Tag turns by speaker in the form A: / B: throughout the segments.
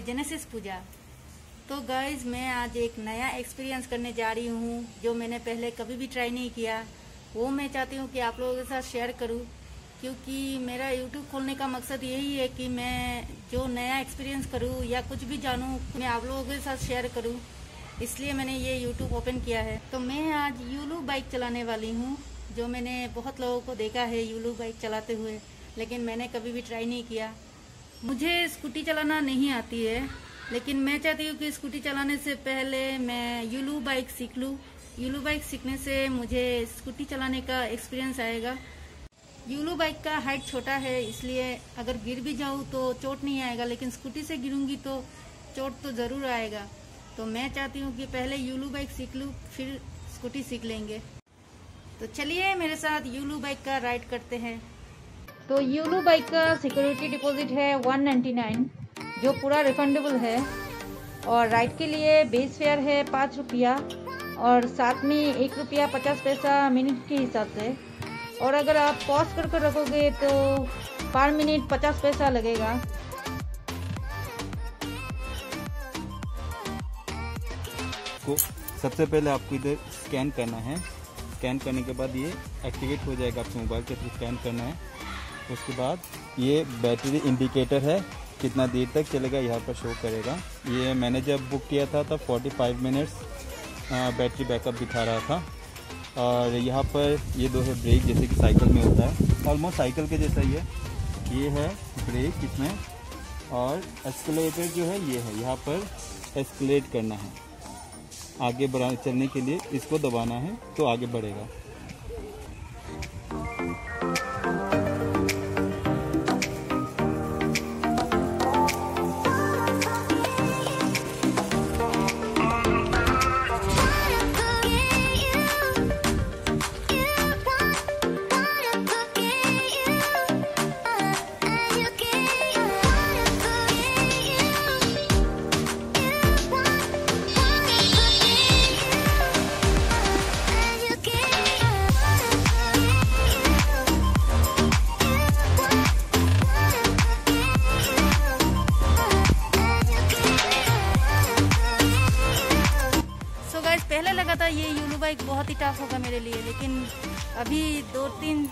A: Genesis पूजा तो guys मैं आज एक नया एक्सपीरियंस करने जा रही हूँ, जो मैंने पहले कभी भी ट्राई नहीं किया। वो मैं चाहती हूँ कि आप लोगों के साथ शेयर करूँ, क्योंकि मेरा यूट्यूब खोलने का मकसद यही है कि मैं जो नया एक्सपीरियंस करूँ या कुछ भी जानूँ, मैं आप लोगों के साथ शेयर करूँ। इसलिए मैंने ये यूट्यूब ओपन किया है। तो मैं आज यूलू बाइक चलाने वाली हूँ, जो मैंने बहुत लोगों को देखा है यूलू बाइक चलाते हुए, लेकिन मैंने कभी भी ट्राई नहीं किया। मुझे स्कूटी चलाना नहीं आती है, लेकिन मैं चाहती हूँ कि स्कूटी चलाने से पहले मैं यूलू बाइक सीख लूँ। यूलू बाइक सीखने से मुझे स्कूटी चलाने का एक्सपीरियंस आएगा। यूलू बाइक का हाइट छोटा है, इसलिए अगर गिर भी जाऊँ तो चोट नहीं आएगा, लेकिन स्कूटी से गिरूँगी तो चोट तो ज़रूर आएगा। तो मैं चाहती हूँ कि पहले यूलू बाइक सीख लूँ, फिर स्कूटी सीख लेंगे। तो चलिए मेरे साथ यूलू बाइक का राइड करते हैं। तो यूलू बाइक का सिक्योरिटी डिपॉजिट है 199 जो पूरा रिफंडेबल है। और राइड के लिए बेस फेयर है पाँच रुपया, और साथ में एक रुपया पचास पैसा मिनट के हिसाब से। और अगर आप पॉज कर कर रखोगे तो पर मिनट पचास पैसा लगेगा।
B: को सबसे पहले आपको इधर स्कैन करना है। स्कैन करने के बाद ये एक्टिवेट हो जाएगा आपके मोबाइल के थ्रू स्कैन करना है। उसके बाद ये बैटरी इंडिकेटर है, कितना देर तक चलेगा यहाँ पर शो करेगा। ये मैंने जब बुक किया था, तब 45 मिनट्स बैटरी बैकअप दिखा रहा था। और यहाँ पर ये दो है ब्रेक जैसे कि साइकिल में होता है। ऑलमोस्ट साइकिल के जैसा ही है। ये है ब्रेक इसमें। और एस्केलेटर जो है, ये है। यहाँ पर एस्केलेट करना है। आगे बढ़ा, चलने के लिए इसको दबाना है तो आगे बढ़ेगा।
A: ये यूलू बाइक बहुत ही टफ होगा मेरे लिए, लेकिन अभी दो तीन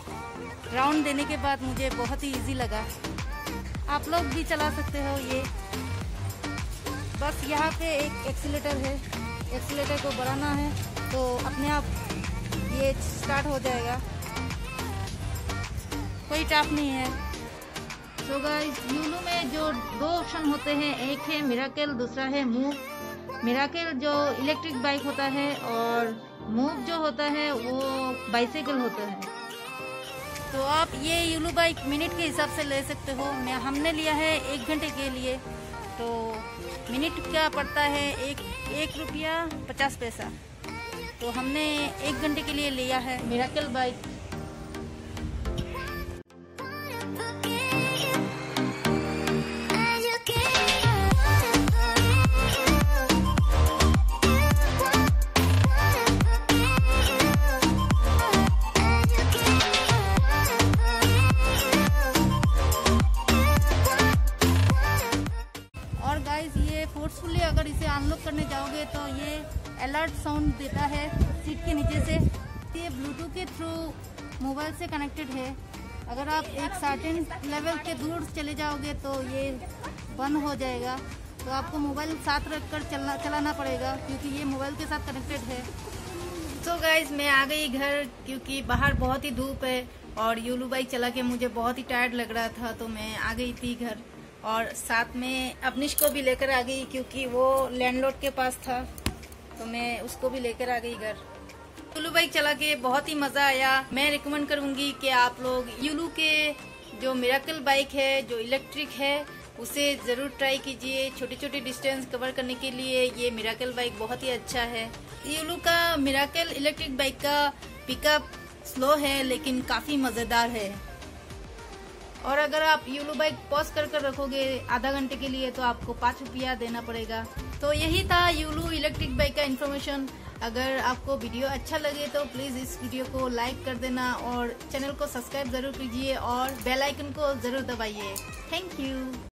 A: राउंड देने के बाद मुझे बहुत ही इजी लगा। आप लोग भी चला सकते हो ये। बस यहाँ पे एक एक्सीटर है। एक्सीटर को बढ़ाना है तो अपने आप ये स्टार्ट हो जाएगा। कोई टफ नहीं है। तो गाइस यूलू में जो दो ऑप्शन होते हैं, एक है मिराकल दूसरा है मूव मिराकल जो इलेक्ट्रिक बाइक होता है और मूव जो होता है, वो बाइसाइकिल होता है। तो आप ये यूलू बाइक मिनट के हिसाब से ले सकते हो। मैं, हमने लिया है एक घंटे के लिए। तो मिनट क्या पड़ता है? एक एक रुपया पचास पैसा। तो हमने एक घंटे के लिए लिया है। मिराकल बाइक फोर्सफुली अगर इसे अनलॉक करने जाओगे तो ये अलर्ट साउंड देता है सीट के नीचे से। ये ब्लूटूथ के थ्रू मोबाइल से कनेक्टेड है। अगर आप एक सर्टेन लेवल के दूर चले जाओगे तो ये बंद हो जाएगा। तो आपको मोबाइल साथ रखकर चलना, चलाना पड़ेगा क्योंकि ये मोबाइल के साथ कनेक्टेड है। तो गाइज़ मैं आ गई घर क्योंकि बाहर बहुत ही धूप है और यूलू बाइक चला के मुझे बहुत ही टायर्ड लग रहा था तो मैं आ गई थी घर। और साथ में अवनीश को भी लेकर आ गई क्योंकि वो लैंडलॉर्ड के पास था। तो मैं उसको भी लेकर आ गई घर। यूलू बाइक चला के बहुत ही मज़ा आया। मैं रिकमेंड करूँगी कि आप लोग यूलू के जो मिराकल बाइक है, जो इलेक्ट्रिक है, उसे ज़रूर ट्राई कीजिए। छोटे छोटे डिस्टेंस कवर करने के लिए ये मिराकल बाइक बहुत ही अच्छा है। यूलू का मिराकल इलेक्ट्रिक बाइक का पिकअप स्लो है, लेकिन काफ़ी मज़ेदार है। और अगर आप यूलो बाइक पॉज कर कर रखोगे आधा घंटे के लिए तो आपको पाँच रुपया देना पड़ेगा। तो यही था यूलू इलेक्ट्रिक बाइक का इन्फॉर्मेशन अगर आपको वीडियो अच्छा लगे तो प्लीज़ इस वीडियो को लाइक कर देना और चैनल को सब्सक्राइब ज़रूर कीजिए और बेल आइकन को ज़रूर दबाइए। Thank you